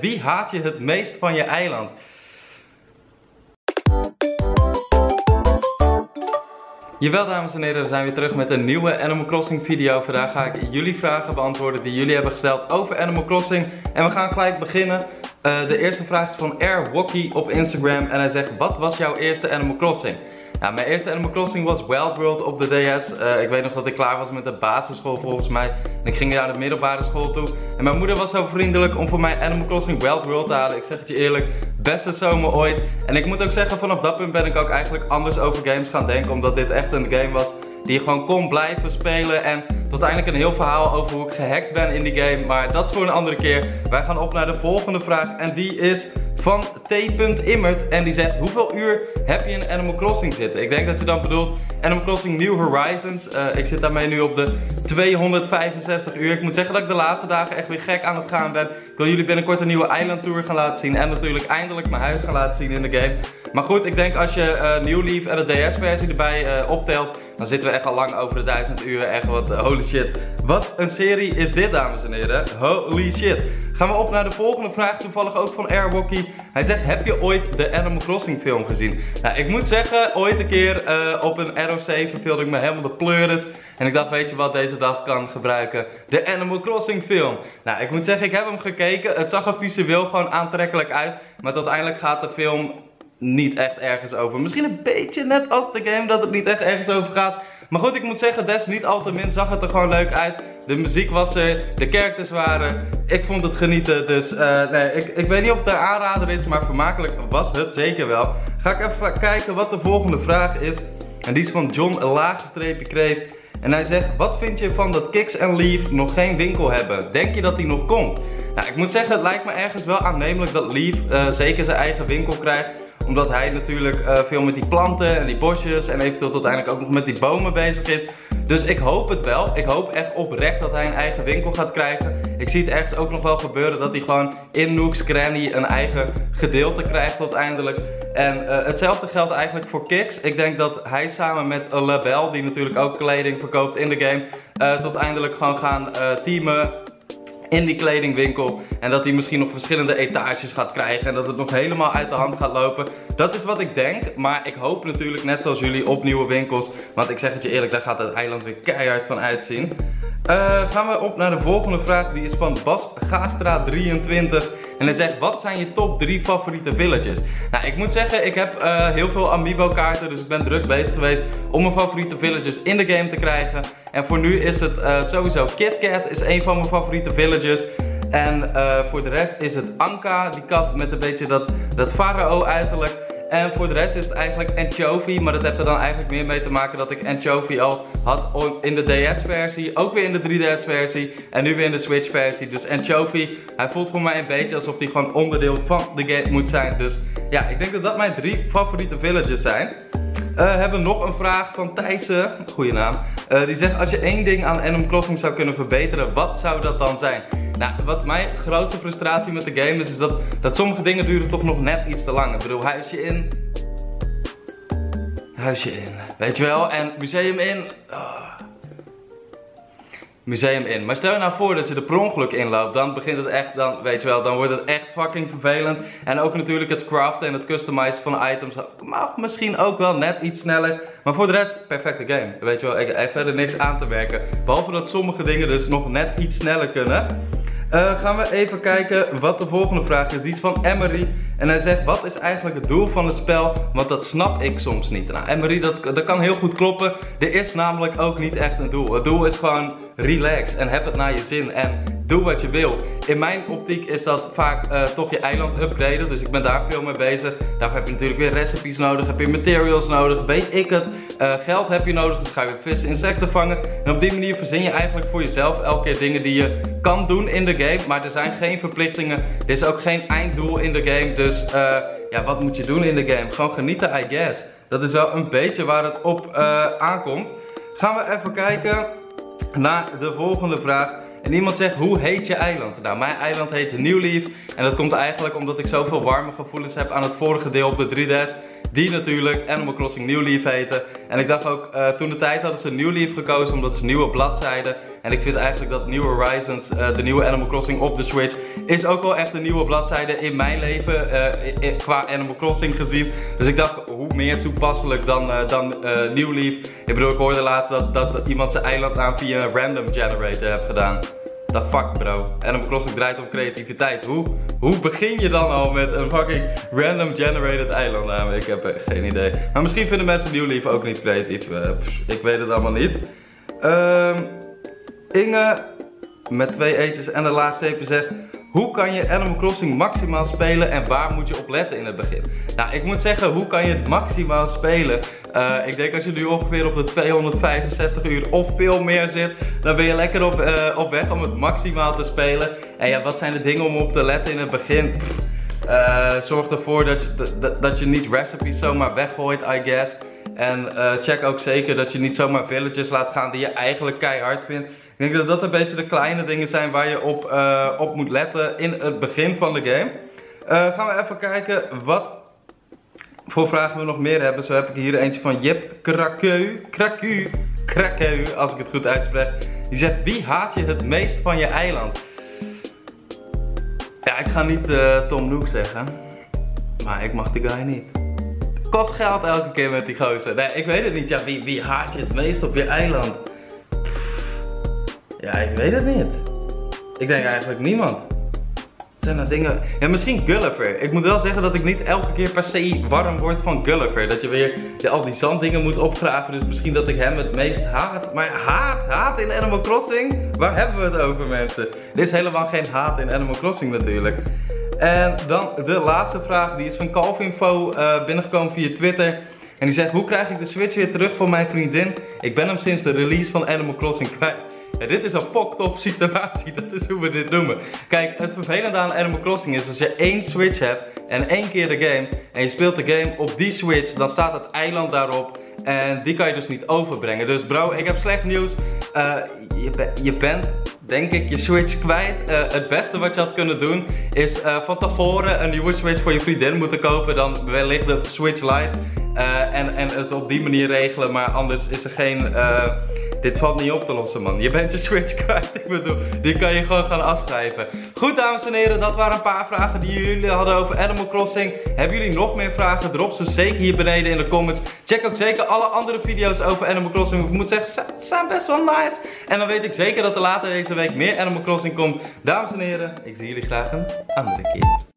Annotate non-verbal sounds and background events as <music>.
Wie haat je het meest van je eiland? Jawel dames en heren, we zijn weer terug met een nieuwe Animal Crossing video. Vandaag ga ik jullie vragen beantwoorden die jullie hebben gesteld over Animal Crossing. En we gaan gelijk beginnen. Uh, de eerste vraag is van Air Wocky op Instagram en hij zegt, wat was jouw eerste Animal Crossing? Mijn eerste Animal Crossing was Wild World op de DS. Eh, ik weet nog dat ik klaar was met de basisschool volgens mij. En ik ging naar de middelbare school toe. En mijn moeder was zo vriendelijk om voor mij Animal Crossing Wild World te halen. Ik zeg het je eerlijk, beste zomer ooit. En ik moet ook zeggen, vanaf dat punt ben ik ook eigenlijk anders over games gaan denken. Omdat dit echt een game was die je gewoon kon blijven spelen. En tot eindelijk een heel verhaal over hoe ik gehackt ben in die game. Maar dat is voor een andere keer. Wij gaan op naar de volgende vraag. En die is van T.Immert. En die zegt, hoeveel uur heb je in Animal Crossing zitten? Ik denk dat je dan bedoelt Animal Crossing New Horizons. Uh, ik zit daarmee nu op de 265 uur. Ik moet zeggen dat ik de laatste dagen echt weer gek aan het gaan ben. Ik wil jullie binnenkort een nieuwe Island Tour gaan laten zien. En natuurlijk eindelijk mijn huis gaan laten zien in de game. Maar goed, ik denk als je uh, New Leaf en de DS-versie erbij uh, optelt dan zitten we echt al lang over de 1000 uur. Echt wat, uh, holy shit. Wat een serie is dit, dames en heren. Holy shit. Gaan we op naar de volgende vraag, toevallig ook van Airwalkie. Hij zegt, heb je ooit de Animal Crossing film gezien? Nou, ik moet zeggen, ooit een keer uh, op een ROC verveelde ik me helemaal de pleuris. En ik dacht, weet je wat deze dag kan gebruiken? De Animal Crossing film. Nou, ik moet zeggen, ik heb hem gekeken. Het zag er visueel gewoon aantrekkelijk uit. Maar uiteindelijk gaat de film niet echt ergens over. Misschien een beetje net als de game dat het niet echt ergens over gaat. Maar goed, ik moet zeggen, des niet al te min zag het er gewoon leuk uit. De muziek was er, de characters waren. Ik vond het genieten, dus uh, nee, ik, ik weet niet of het een aanrader is, maar vermakelijk was het zeker wel. Ga ik even kijken wat de volgende vraag is. En die is van John, laagstreepje kreeg. En hij zegt, wat vind je van dat Kicks and Leaf nog geen winkel hebben? Denk je dat die nog komt? Nou, ik moet zeggen, het lijkt me ergens wel aannemelijk dat Leaf uh, zeker zijn eigen winkel krijgt omdat hij natuurlijk uh, veel met die planten en die bosjes en eventueel uiteindelijk ook nog met die bomen bezig is. Dus ik hoop het wel. Ik hoop echt oprecht dat hij een eigen winkel gaat krijgen. Ik zie het ergens ook nog wel gebeuren dat hij gewoon in Nook's Cranny een eigen gedeelte krijgt uiteindelijk. En uh, hetzelfde geldt eigenlijk voor Kix. Ik denk dat hij samen met Label, die natuurlijk ook kleding verkoopt in de game, uh, tot eindelijk gewoon gaan teamen in die kledingwinkel. En dat hij misschien nog verschillende etages gaat krijgen. En dat het nog helemaal uit de hand gaat lopen. Dat is wat ik denk. Maar ik hoop natuurlijk net zoals jullie op nieuwe winkels. Want ik zeg het je eerlijk, daar gaat het eiland weer keihard van uitzien. Uh, gaan we op naar de volgende vraag. Die is van Bas Gastra 23. En hij zegt, wat zijn je top 3 favoriete villages? Nou, ik moet zeggen, ik heb uh, heel veel Amiibo kaarten. Dus ik ben druk bezig geweest om mijn favoriete villages in de game te krijgen. En voor nu is het uh, sowieso KitKat is een van mijn favoriete villages. En voor de rest is het Anka, die kat met een beetje dat, dat farao uiterlijk. En voor de rest is het eigenlijk Anchovy. Maar dat heeft er dan eigenlijk meer mee te maken dat ik Anchovy al had in de DS versie. Ook weer in de 3DS versie. En nu weer in de Switch versie. Dus Anchovy, hij voelt voor mij een beetje alsof hij gewoon onderdeel van de game moet zijn. Dus ja, ik denk dat dat mijn drie favoriete villages zijn. Uh, hebben nog een vraag van Thijssen, goede naam. Uh, die zegt, als je één ding aan Animal Crossing zou kunnen verbeteren, wat zou dat dan zijn? Nou, wat mijn grootste frustratie met de game is, is dat, dat sommige dingen duren toch nog net iets te lang. Ik bedoel, huisje in. Huisje in. Weet je wel? En museum in. Oh. Museum in. Maar stel je nou voor dat je er per ongeluk inloopt, dan begint het echt, dan weet je wel, dan wordt het echt fucking vervelend. En ook natuurlijk het craften en het customizen van items mag misschien ook wel net iets sneller. Maar voor de rest, perfecte game. Weet je wel, ik heb verder niks aan te werken. Behalve dat sommige dingen dus nog net iets sneller kunnen. Uh, gaan we even kijken wat de volgende vraag is. Die is van Emery. En hij zegt, wat is eigenlijk het doel van het spel? Want dat snap ik soms niet. Nou, Emery, dat, dat kan heel goed kloppen. Er is namelijk ook niet echt een doel. Het doel is gewoon relax en heb het naar je zin. En doe wat je wil. In mijn optiek is dat vaak uh, toch je eiland upgraden. Dus ik ben daar veel mee bezig. Daarvoor heb je natuurlijk weer recipes nodig. Heb je materials nodig. Weet ik het. Uh, geld heb je nodig. Dus ga je vissen, insecten vangen. En op die manier verzin je eigenlijk voor jezelf elke keer dingen die je kan doen in de game. Maar er zijn geen verplichtingen. Er is ook geen einddoel in de game. Dus uh, ja, wat moet je doen in de game? Gewoon genieten, I guess. Dat is wel een beetje waar het op aankomt. Gaan we even kijken naar de volgende vraag. En iemand zegt, hoe heet je eiland? Nou, mijn eiland heet New Leaf. En dat komt eigenlijk omdat ik zoveel warme gevoelens heb aan het vorige deel op de 3DS. Die natuurlijk Animal Crossing New Leaf heette. En ik dacht ook, uh, toen de tijd hadden ze New Leaf gekozen omdat ze nieuwe bladzijden. En ik vind eigenlijk dat New Horizons, uh, de nieuwe Animal Crossing op de Switch, is ook wel echt een nieuwe bladzijde in mijn leven. Uh, qua Animal Crossing gezien. Dus ik dacht, hoe meer toepasselijk dan, dan New Leaf. Ik bedoel, ik hoorde laatst dat, dat iemand zijn eilandnaam via een random generator heeft gedaan. The fuck bro. Animal Crossing draait op creativiteit. Hoe, hoe begin je dan al met een fucking random generated eilandnaam? Ik heb geen idee. Maar misschien vinden mensen New Leaf ook niet creatief. Uh, ik weet het allemaal niet. Um, Inge met twee eetjes en de laatste even zegt... Hoe kan je Animal Crossing maximaal spelen en waar moet je op letten in het begin? Nou, ik moet zeggen, hoe kan je het maximaal spelen? Uh, ik denk als je nu ongeveer op de 265 uur of veel meer zit, dan ben je lekker op, uh, op weg om het maximaal te spelen. En ja, wat zijn de dingen om op te letten in het begin? Uh, zorg ervoor dat je, dat, dat je niet recipes zomaar weggooit, I guess. En check ook zeker dat je niet zomaar villages laat gaan die je eigenlijk keihard vindt. Denk dat dat een beetje de kleine dingen zijn waar je op, uh, op moet letten in het begin van de game. Uh, gaan we even kijken wat voor vragen we nog meer hebben. Zo heb ik hier eentje van Jip Krakeu. Krakeu. Krakeu, als ik het goed uitspreek. Die zegt, wie haat je het meest van je eiland? Ja, ik ga niet uh, Tom Nook zeggen. Maar ik mag die guy niet. Kost geld elke keer met die gozer. Nee, ik weet het niet. Ja, wie, wie haat je het meest op je eiland? Ja, ik weet het niet. Ik denk eigenlijk niemand. Het zijn dat dingen... Ja, misschien Gulliver. Ik moet wel zeggen dat ik niet elke keer per se warm word van Gulliver. Dat je weer al die zanddingen moet opgraven. Dus misschien dat ik hem het meest haat. Maar haat, haat in Animal Crossing? Waar hebben we het over mensen? Dit is helemaal geen haat in Animal Crossing natuurlijk. En dan de laatste vraag. Die is van Calvinfo uh, binnengekomen via Twitter. En die zegt, hoe krijg ik de Switch weer terug voor mijn vriendin? Ik ben hem sinds de release van Animal Crossing kwijt dit is een fucked up situatie, <laughs> dat is hoe we dit noemen. Kijk, het vervelende aan Animal Crossing is als je één Switch hebt en één keer de game en je speelt de game op die Switch, dan staat het eiland daarop en die kan je dus niet overbrengen. Dus bro, ik heb slecht nieuws. Uh, je, je, bent, denk ik, je Switch kwijt. Uh, het beste wat je had kunnen doen is uh, van tevoren een nieuwe Switch voor je vriendin moeten kopen. Dan wellicht de Switch Lite. en, en het op die manier regelen. Maar anders is er geen dit valt niet op te lossen man. Je bent je Switch kwijt. <laughs> Ik bedoel, die kan je gewoon gaan afschrijven. Goed dames en heren, dat waren een paar vragen die jullie hadden over Animal Crossing. Hebben jullie nog meer vragen? Drop ze zeker hier beneden in de comments. Check ook zeker alle andere video's over Animal Crossing. Ik moet zeggen, ze zijn best wel nice. En dan weet ik zeker dat er later deze week meer Animal Crossing komt. Dames en heren, ik zie jullie graag een andere keer.